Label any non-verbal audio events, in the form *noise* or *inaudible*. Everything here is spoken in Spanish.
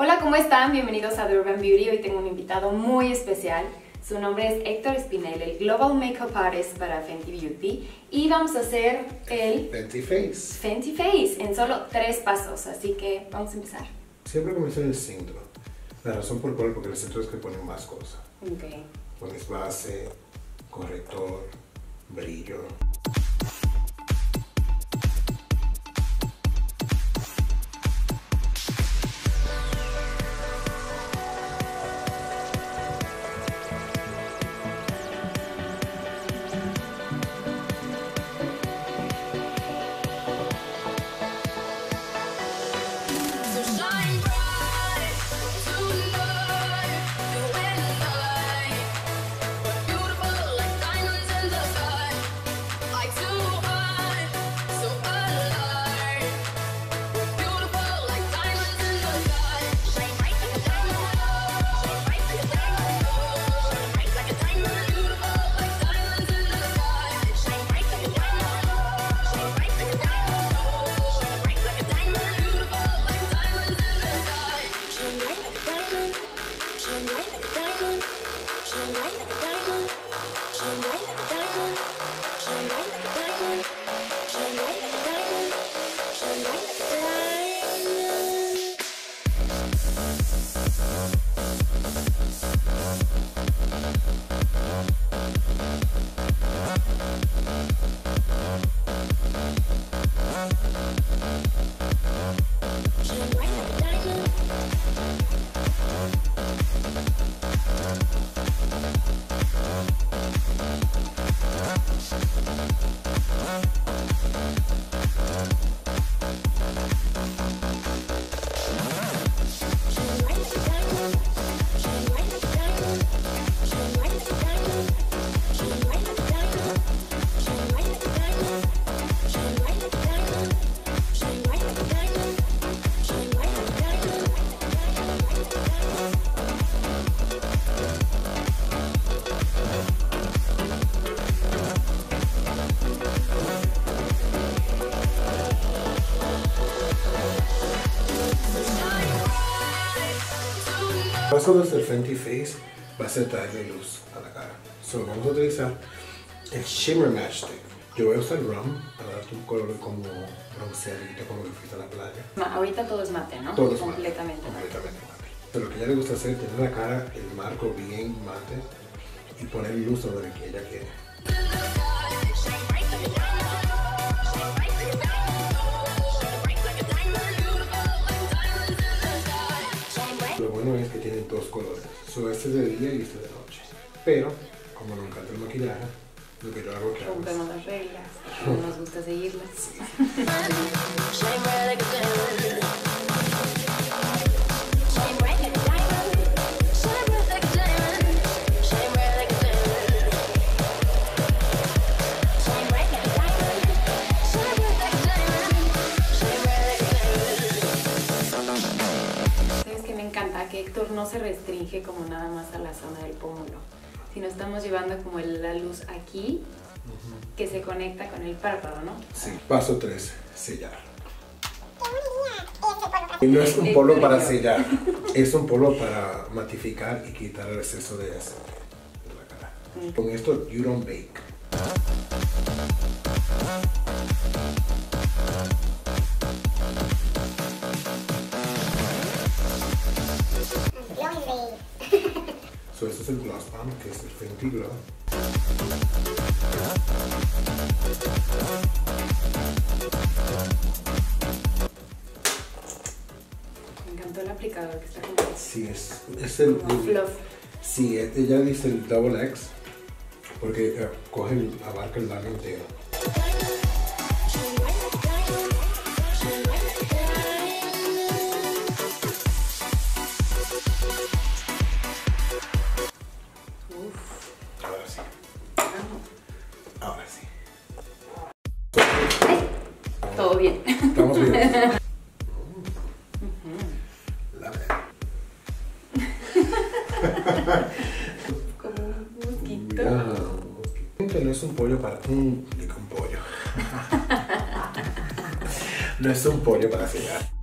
Hola, ¿cómo están? Bienvenidos a The Urban Beauty. Hoy tengo un invitado muy especial. Su nombre es Héctor Espinel, el Global Makeup Artist para Fenty Beauty. Y vamos a hacer el Fenty Face. Fenty Face en solo tres pasos. Así que vamos a empezar. Siempre comienzo en el centro. La razón por cual, porque el centro es que ponen más cosas. Ok. Pones base, corrector, brillo. El paso del Fenty Face va a ser traerle luz a la cara. So, vamos a utilizar el Shimmer Match Stick. Yo voy a usar rum para darte un color como bronceadito como que fuiste a la playa. Ma- ahorita todo es mate, ¿no? Todo es mate, Completamente mate. completamente mate. Pero lo que a ella le gusta hacer es tener la cara, el marco bien mate y poner luz sobre el que ella quiere. So, este es de día y este de noche. Pero, como nos encanta el maquillaje, lo que yo hago es que hago las reglas. *laughs* No nos gusta seguirlas. No se restringe como nada más a la zona del pómulo, sino estamos llevando como el- la luz aquí que se conecta con el párpado, ¿no? Sí. Paso 3, sellar. Y no es un polvo para sellar, *laughs* es un polvo para matificar y quitar el exceso de aceite de la cara. Con esto, you don't bake. So, este es el Gloss Bomb, que es el Glow. Me encantó el aplicador que está como, Sí, es, es el, como fluff. Sí, ella dice el Double X porque eh, coge, el- abarca el labio entero. Todo bien. Estamos bien. La verdad. Como un mosquito. Esto no es un pollo para. Un, pollo. *laughs* no es un pollo para sellar.